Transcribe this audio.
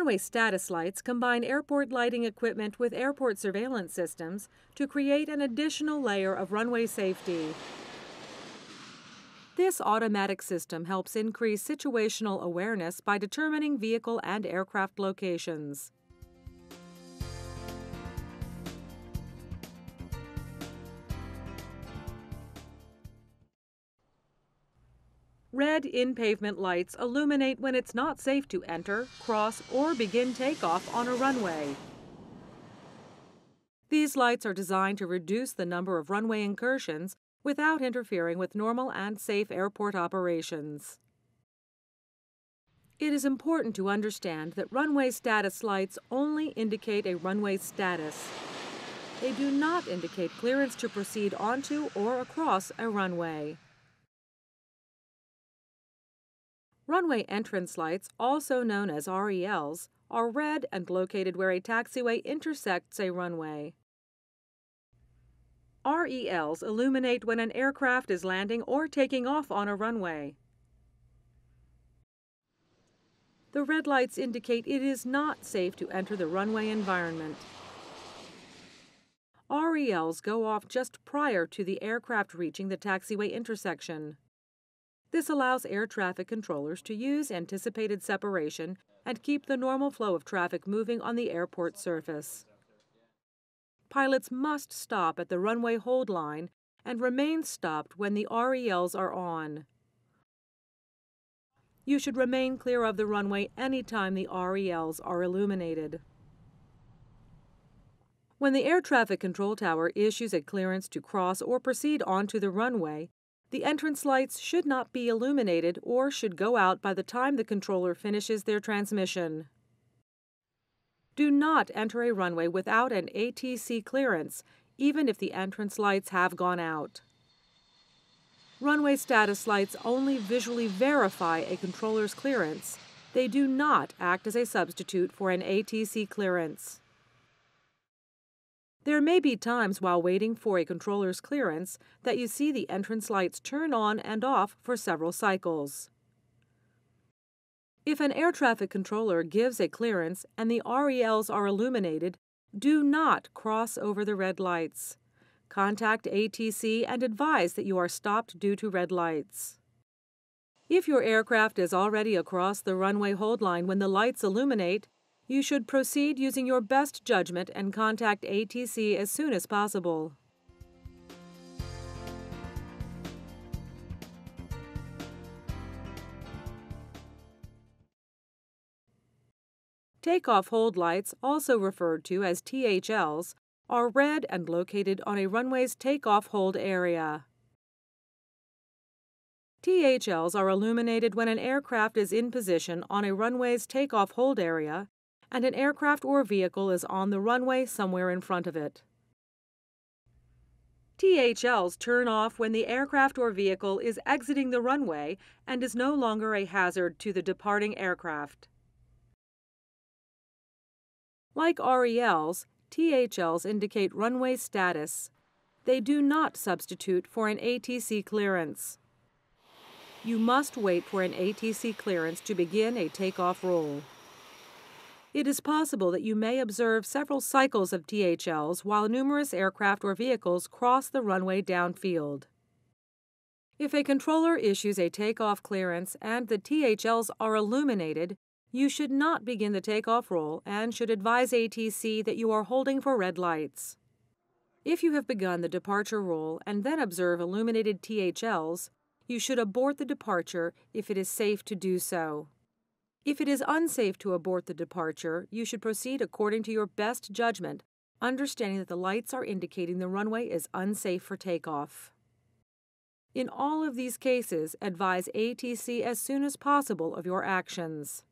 Runway status lights combine airport lighting equipment with airport surveillance systems to create an additional layer of runway safety. This automatic system helps increase situational awareness by determining vehicle and aircraft locations. Red in-pavement lights illuminate when it's not safe to enter, cross, or begin takeoff on a runway. These lights are designed to reduce the number of runway incursions without interfering with normal and safe airport operations. It is important to understand that runway status lights only indicate a runway status. They do not indicate clearance to proceed onto or across a runway. Runway entrance lights, also known as RELs, are red and located where a taxiway intersects a runway. RELs illuminate when an aircraft is landing or taking off on a runway. The red lights indicate it is not safe to enter the runway environment. RELs go off just prior to the aircraft reaching the taxiway intersection. This allows air traffic controllers to use anticipated separation and keep the normal flow of traffic moving on the airport surface. Pilots must stop at the runway hold line and remain stopped when the RELs are on. You should remain clear of the runway anytime the RELs are illuminated. When the air traffic control tower issues a clearance to cross or proceed onto the runway, the entrance lights should not be illuminated or should go out by the time the controller finishes their transmission. Do not enter a runway without an ATC clearance, even if the entrance lights have gone out. Runway status lights only visually verify a controller's clearance. They do not act as a substitute for an ATC clearance. There may be times while waiting for a controller's clearance that you see the entrance lights turn on and off for several cycles. If an air traffic controller gives a clearance and the RELs are illuminated, do not cross over the red lights. Contact ATC and advise that you are stopped due to red lights. If your aircraft is already across the runway hold line when the lights illuminate, you should proceed using your best judgment and contact ATC as soon as possible. Takeoff hold lights, also referred to as THLs, are red and located on a runway's takeoff hold area. THLs are illuminated when an aircraft is in position on a runway's takeoff hold area and an aircraft or vehicle is on the runway somewhere in front of it. THLs turn off when the aircraft or vehicle is exiting the runway and is no longer a hazard to the departing aircraft. Like RELs, THLs indicate runway status. They do not substitute for an ATC clearance. You must wait for an ATC clearance to begin a takeoff roll. It is possible that you may observe several cycles of THLs while numerous aircraft or vehicles cross the runway downfield. If a controller issues a takeoff clearance and the THLs are illuminated, you should not begin the takeoff roll and should advise ATC that you are holding for red lights. If you have begun the departure roll and then observe illuminated THLs, you should abort the departure if it is safe to do so. If it is unsafe to abort the departure, you should proceed according to your best judgment, understanding that the lights are indicating the runway is unsafe for takeoff. In all of these cases, advise ATC as soon as possible of your actions.